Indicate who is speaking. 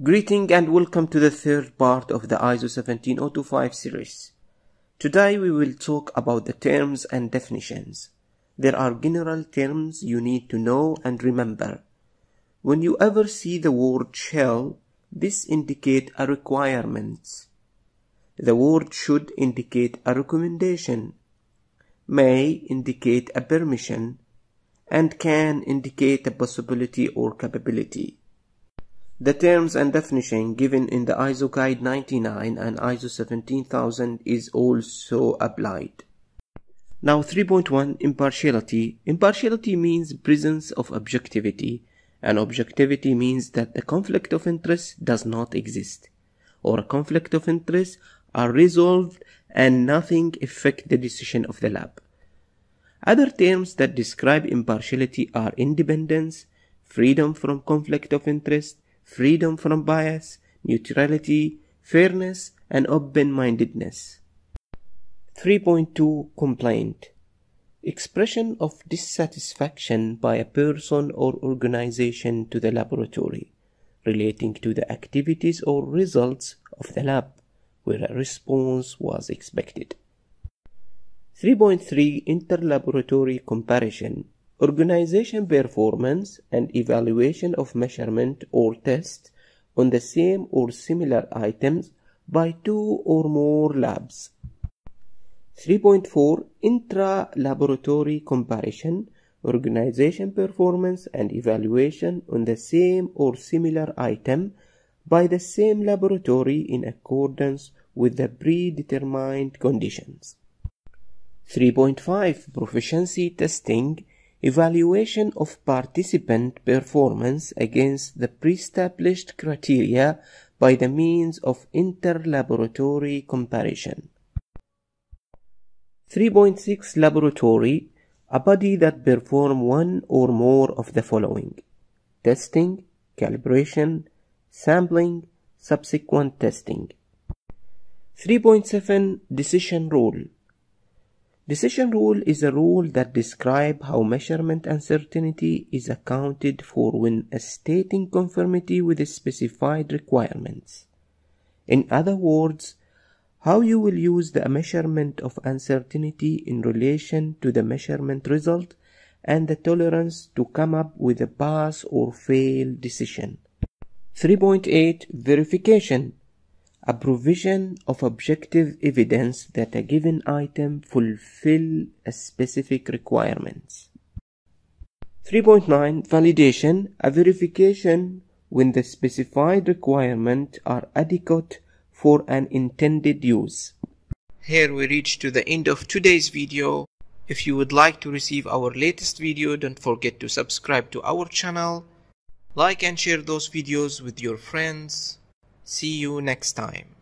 Speaker 1: Greeting and welcome to the third part of the ISO 17025 series. Today we will talk about the terms and definitions. There are general terms you need to know and remember. When you ever see the word shall, this indicate a requirement. The word should indicate a recommendation, may indicate a permission, and can indicate a possibility or capability. The terms and definition given in the ISO Guide 99 and ISO 17000 is also applied. Now 3.1 Impartiality. Impartiality means presence of objectivity and objectivity means that the conflict of interest does not exist or a conflict of interest are resolved and nothing affect the decision of the lab. Other terms that describe impartiality are independence, freedom from conflict of interest, freedom from bias, neutrality, fairness, and open-mindedness. 3.2 Complaint Expression of dissatisfaction by a person or organization to the laboratory relating to the activities or results of the lab where a response was expected. 3.3 Interlaboratory Comparison Organization performance and evaluation of measurement or test on the same or similar items by two or more labs. 3.4 Intra-laboratory comparison organization performance and evaluation on the same or similar item by the same laboratory in accordance with the predetermined conditions. 3.5 Proficiency testing evaluation of participant performance against the pre-established criteria by the means of inter-laboratory comparison. 3.6 Laboratory a body that perform one or more of the following testing, calibration, sampling, subsequent testing. 3.7 Decision Rule Decision rule is a rule that describes how measurement uncertainty is accounted for when stating conformity with specified requirements. In other words, how you will use the measurement of uncertainty in relation to the measurement result and the tolerance to come up with a pass or fail decision. 3.8 Verification a provision of objective evidence that a given item fulfill a specific requirements. 3.9 Validation A verification when the specified requirements are adequate for an intended use. Here we reach to the end of today's video. If you would like to receive our latest video, don't forget to subscribe to our channel, like and share those videos with your friends. See you next time.